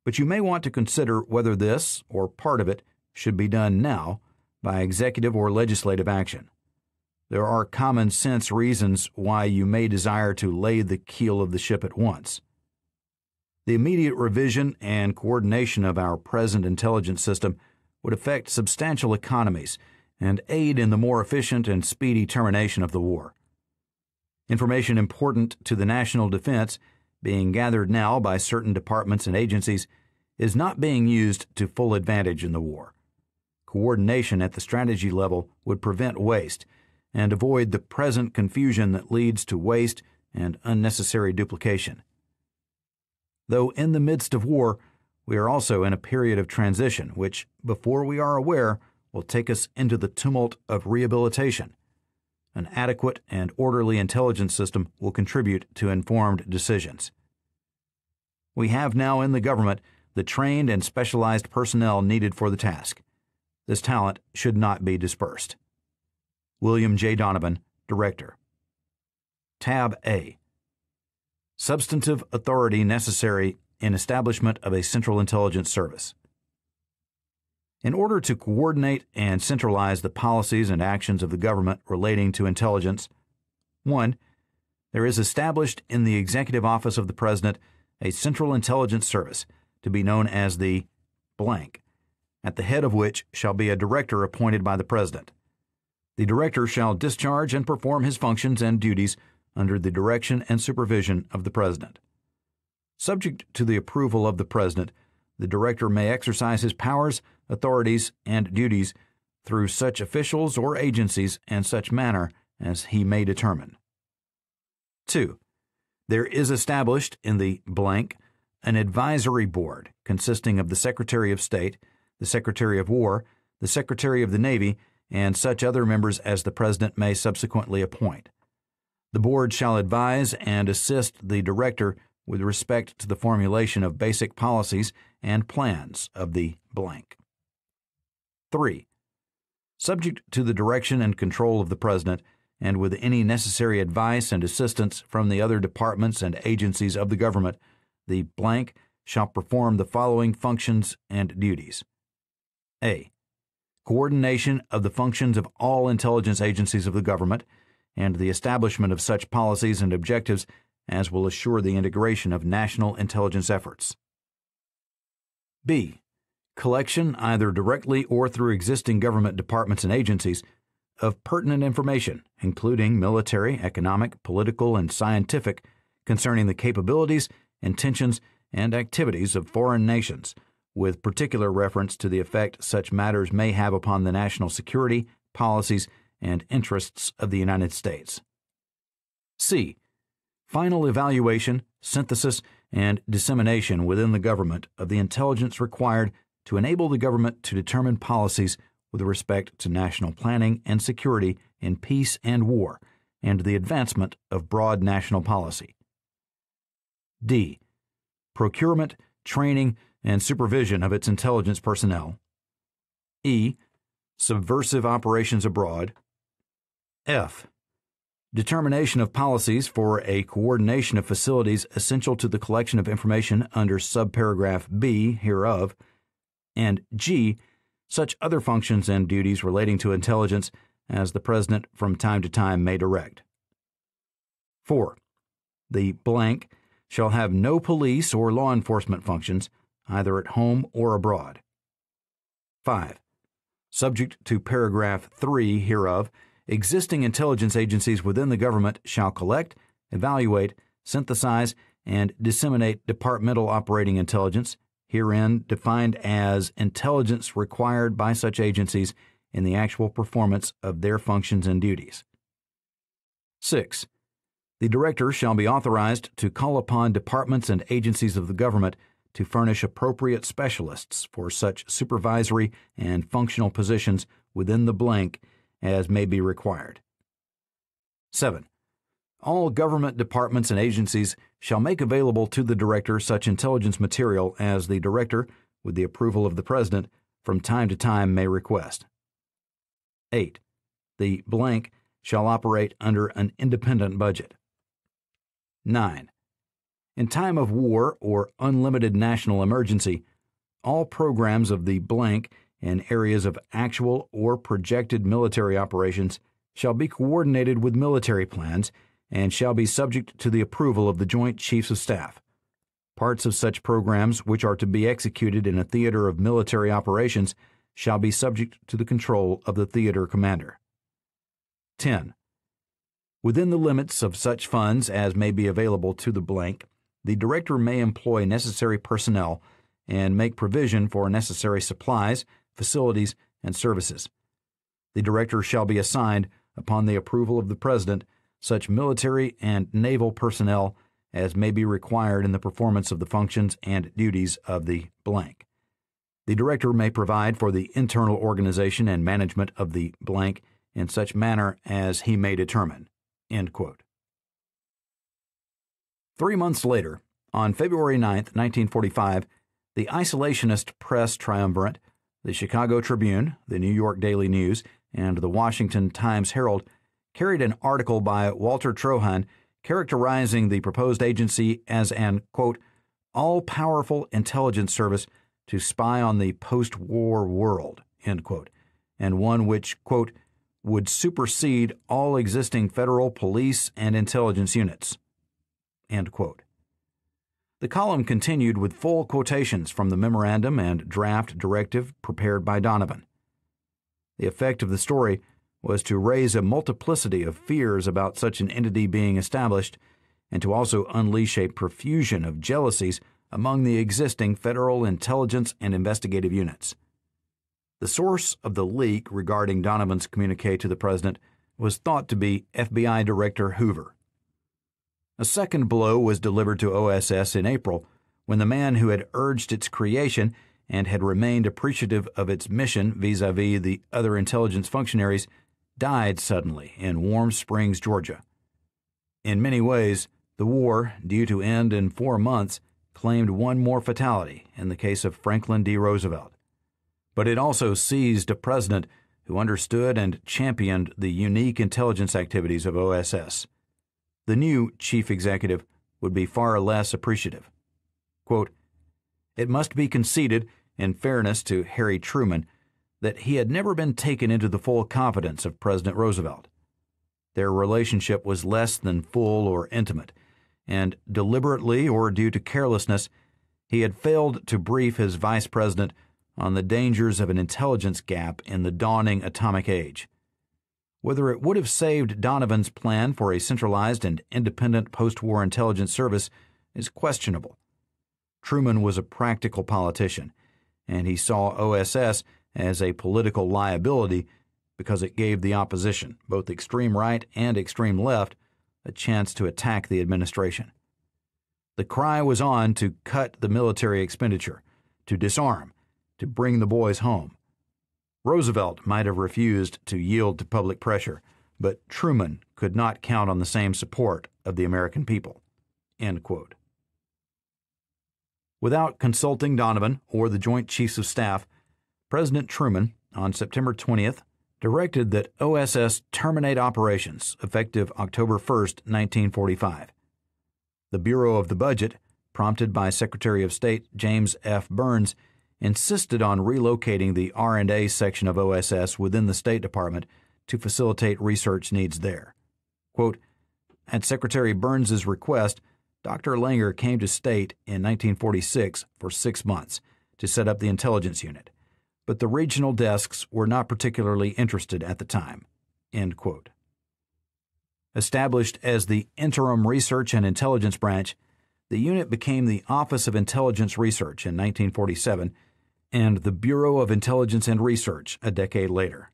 But you may want to consider whether this, or part of it, should be done now by executive or legislative action. There are common sense reasons why you may desire to lay the keel of the ship at once. The immediate revision and coordination of our present intelligence system would affect substantial economies and aid in the more efficient and speedy termination of the war. Information important to the national defense, being gathered now by certain departments and agencies, is not being used to full advantage in the war. Coordination at the strategy level would prevent waste and avoid the present confusion that leads to waste and unnecessary duplication. Though in the midst of war, we are also in a period of transition, which, before we are aware, will take us into the tumult of rehabilitation. An adequate and orderly intelligence system will contribute to informed decisions. We have now in the government the trained and specialized personnel needed for the task. This talent should not be dispersed. William J. Donovan, Director. Tab A Substantive authority necessary in establishment of a Central Intelligence Service. In order to coordinate and centralize the policies and actions of the government relating to intelligence, 1. There is established in the Executive Office of the President a Central Intelligence Service to be known as the blank, at the head of which shall be a director appointed by the President. The director shall discharge and perform his functions and duties under the direction and supervision of the President. Subject to the approval of the President, the Director may exercise his powers, authorities, and duties through such officials or agencies and such manner as he may determine. 2. There is established in the blank an advisory board consisting of the Secretary of State, the Secretary of War, the Secretary of the Navy, and such other members as the President may subsequently appoint. The board shall advise and assist the Director with respect to the formulation of basic policies and plans of the blank. 3. Subject to the direction and control of the President, and with any necessary advice and assistance from the other departments and agencies of the government, the blank shall perform the following functions and duties. A. Coordination of the functions of all intelligence agencies of the government and the establishment of such policies and objectives as will assure the integration of national intelligence efforts. B. Collection, either directly or through existing government departments and agencies, of pertinent information, including military, economic, political, and scientific, concerning the capabilities, intentions, and activities of foreign nations, with particular reference to the effect such matters may have upon the national security, policies, and interests of the United States. C final evaluation, synthesis, and dissemination within the government of the intelligence required to enable the government to determine policies with respect to national planning and security in peace and war, and the advancement of broad national policy. D. Procurement, training, and supervision of its intelligence personnel. E. Subversive operations abroad. F determination of policies for a coordination of facilities essential to the collection of information under subparagraph B hereof, and G, such other functions and duties relating to intelligence as the President from time to time may direct. 4. The blank shall have no police or law enforcement functions, either at home or abroad. 5. Subject to paragraph 3 hereof, existing intelligence agencies within the government shall collect, evaluate, synthesize, and disseminate departmental operating intelligence, herein defined as intelligence required by such agencies in the actual performance of their functions and duties. 6. The Director shall be authorized to call upon departments and agencies of the government to furnish appropriate specialists for such supervisory and functional positions within the blank as may be required. 7. All government departments and agencies shall make available to the Director such intelligence material as the Director, with the approval of the President, from time to time may request. 8. The blank shall operate under an independent budget. 9. In time of war or unlimited national emergency, all programs of the blank in areas of actual or projected military operations shall be coordinated with military plans and shall be subject to the approval of the Joint Chiefs of Staff. Parts of such programs which are to be executed in a theater of military operations shall be subject to the control of the theater commander. 10. Within the limits of such funds as may be available to the blank, the director may employ necessary personnel and make provision for necessary supplies, facilities, and services. The director shall be assigned, upon the approval of the President, such military and naval personnel as may be required in the performance of the functions and duties of the blank. The director may provide for the internal organization and management of the blank in such manner as he may determine. Three months later, on February 9, 1945, the isolationist press triumvirate, the Chicago Tribune, the New York Daily News, and the Washington Times Herald carried an article by Walter Trohan characterizing the proposed agency as an, quote, all powerful intelligence service to spy on the post war world, end quote, and one which, quote, would supersede all existing federal police and intelligence units, end quote. The column continued with full quotations from the memorandum and draft directive prepared by Donovan. The effect of the story was to raise a multiplicity of fears about such an entity being established and to also unleash a profusion of jealousies among the existing federal intelligence and investigative units. The source of the leak regarding Donovan's communique to the president was thought to be FBI Director Hoover. A second blow was delivered to OSS in April when the man who had urged its creation and had remained appreciative of its mission vis a vis the other intelligence functionaries died suddenly in Warm Springs, Georgia. In many ways, the war, due to end in four months, claimed one more fatality in the case of Franklin D. Roosevelt. But it also seized a president who understood and championed the unique intelligence activities of OSS. The new chief executive would be far less appreciative. Quote, it must be conceded, in fairness to Harry Truman, that he had never been taken into the full confidence of President Roosevelt. Their relationship was less than full or intimate, and deliberately or due to carelessness, he had failed to brief his vice president on the dangers of an intelligence gap in the dawning atomic age. Whether it would have saved Donovan's plan for a centralized and independent post war intelligence service is questionable. Truman was a practical politician, and he saw OSS as a political liability because it gave the opposition, both extreme right and extreme left, a chance to attack the administration. The cry was on to cut the military expenditure, to disarm, to bring the boys home. Roosevelt might have refused to yield to public pressure, but Truman could not count on the same support of the American people. Without consulting Donovan or the Joint Chiefs of Staff, President Truman, on September 20th, directed that OSS terminate operations effective October 1, 1945. The Bureau of the Budget, prompted by Secretary of State James F. Byrnes, insisted on relocating the R&A section of OSS within the State Department to facilitate research needs there. Quote, at Secretary Byrnes's request, Dr. Langer came to state in 1946 for six months to set up the intelligence unit but the regional desks were not particularly interested at the time. Established as the Interim Research and Intelligence Branch, the unit became the Office of Intelligence Research in 1947 and the Bureau of Intelligence and Research a decade later.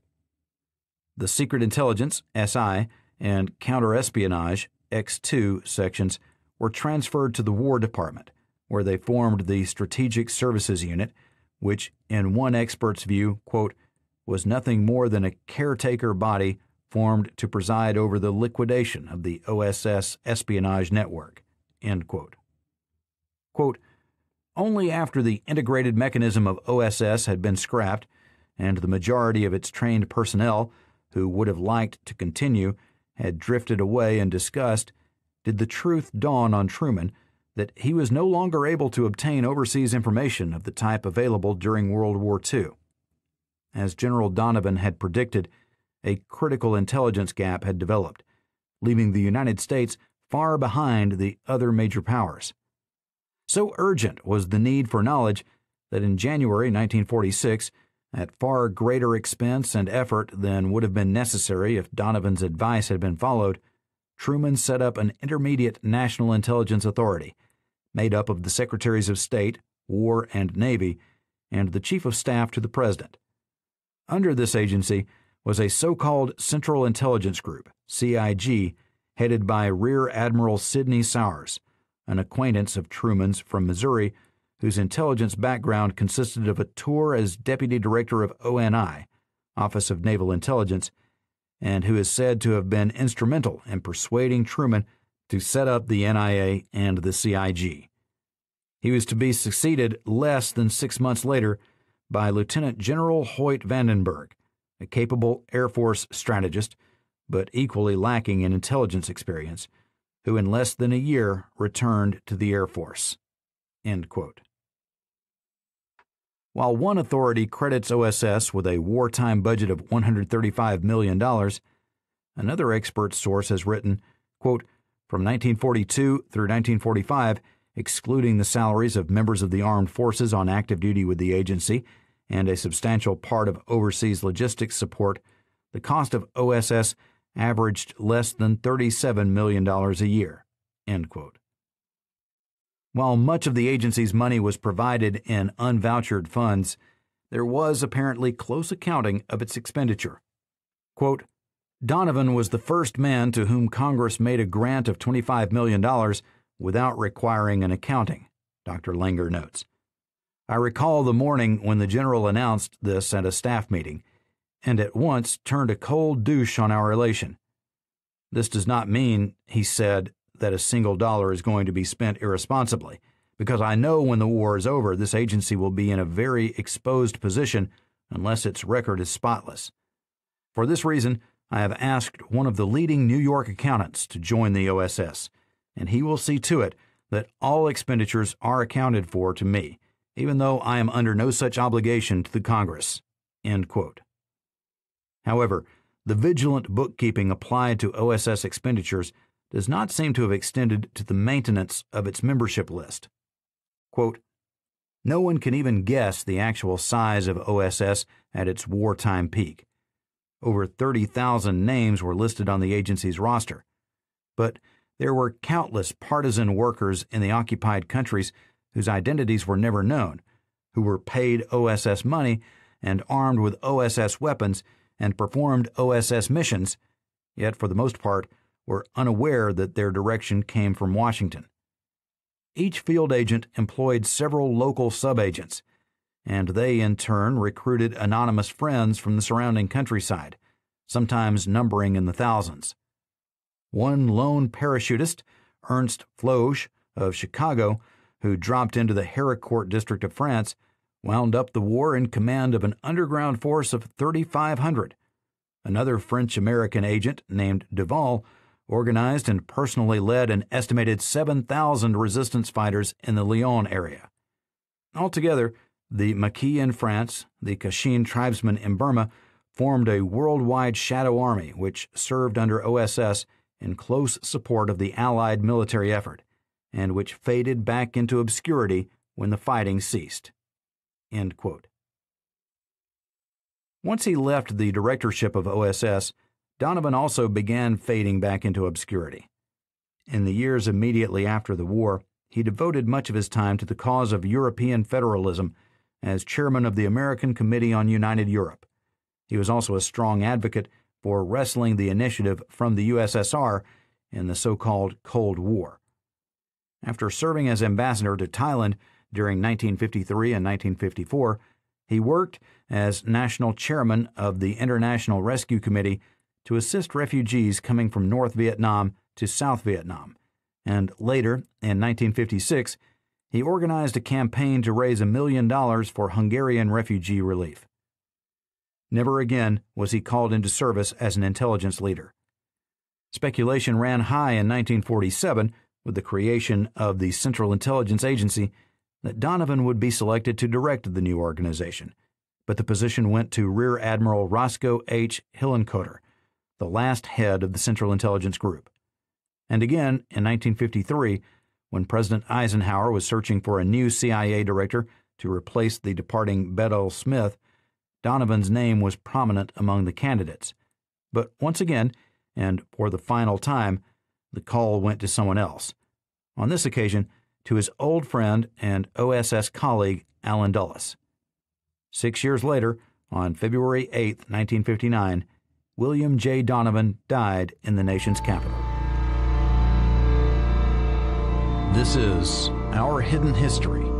The Secret Intelligence, SI, and Counterespionage, X2 sections were transferred to the War Department, where they formed the Strategic Services Unit which, in one expert's view, quote, was nothing more than a caretaker body formed to preside over the liquidation of the OSS espionage network. End quote. Quote, only after the integrated mechanism of OSS had been scrapped and the majority of its trained personnel, who would have liked to continue, had drifted away in disgust, did the truth dawn on Truman that he was no longer able to obtain overseas information of the type available during World War II. As General Donovan had predicted, a critical intelligence gap had developed, leaving the United States far behind the other major powers. So urgent was the need for knowledge that in January 1946, at far greater expense and effort than would have been necessary if Donovan's advice had been followed, Truman set up an intermediate national intelligence authority made up of the Secretaries of State, War, and Navy, and the Chief of Staff to the President. Under this agency was a so called Central Intelligence Group, CIG, headed by Rear Admiral Sidney Souers, an acquaintance of Truman's from Missouri, whose intelligence background consisted of a tour as deputy director of ONI, Office of Naval Intelligence, and who is said to have been instrumental in persuading Truman to set up the NIA and the CIG. He was to be succeeded less than six months later by Lieutenant General Hoyt Vandenberg, a capable Air Force strategist, but equally lacking in intelligence experience, who in less than a year returned to the Air Force. While one authority credits OSS with a wartime budget of $135 million, another expert source has written, quote, from 1942 through 1945, excluding the salaries of members of the armed forces on active duty with the agency and a substantial part of overseas logistics support, the cost of OSS averaged less than $37 million a year. While much of the agency's money was provided in unvouchered funds, there was apparently close accounting of its expenditure. Quote, Donovan was the first man to whom Congress made a grant of $25 million without requiring an accounting, Dr. Langer notes. I recall the morning when the general announced this at a staff meeting, and at once turned a cold douche on our relation. This does not mean, he said, that a single dollar is going to be spent irresponsibly, because I know when the war is over, this agency will be in a very exposed position unless its record is spotless. For this reason, I have asked one of the leading New York accountants to join the OSS, and he will see to it that all expenditures are accounted for to me, even though I am under no such obligation to the Congress. However, the vigilant bookkeeping applied to OSS expenditures does not seem to have extended to the maintenance of its membership list. Quote, no one can even guess the actual size of OSS at its wartime peak. Over 30,000 names were listed on the agency's roster. But there were countless partisan workers in the occupied countries whose identities were never known, who were paid OSS money and armed with OSS weapons and performed OSS missions, yet for the most part were unaware that their direction came from Washington. Each field agent employed several local subagents, and they in turn recruited anonymous friends from the surrounding countryside, sometimes numbering in the thousands. One lone parachutist, Ernst Floege of Chicago, who dropped into the Héricourt district of France, wound up the war in command of an underground force of 3,500. Another French American agent named Duval organized and personally led an estimated 7,000 resistance fighters in the Lyon area. Altogether, the Maquis in France, the Kachin tribesmen in Burma, formed a worldwide shadow army which served under OSS in close support of the Allied military effort, and which faded back into obscurity when the fighting ceased. Once he left the directorship of OSS, Donovan also began fading back into obscurity. In the years immediately after the war, he devoted much of his time to the cause of European federalism as chairman of the American Committee on United Europe. He was also a strong advocate for wresting the initiative from the USSR in the so called Cold War. After serving as ambassador to Thailand during 1953 and 1954, he worked as national chairman of the International Rescue Committee to assist refugees coming from North Vietnam to South Vietnam, and later, in 1956, he organized a campaign to raise a million dollars for Hungarian refugee relief. Never again was he called into service as an intelligence leader. Speculation ran high in 1947 with the creation of the Central Intelligence Agency that Donovan would be selected to direct the new organization, but the position went to Rear Admiral Roscoe H. Hillenkoetter, the last head of the Central Intelligence Group. And again in 1953, when President Eisenhower was searching for a new CIA director to replace the departing Bedell Smith, Donovan's name was prominent among the candidates. But once again, and for the final time, the call went to someone else. On this occasion, to his old friend and OSS colleague, Allen Dulles. Six years later, on February 8, 1959, William J. Donovan died in the nation's capital. This is Our Hidden History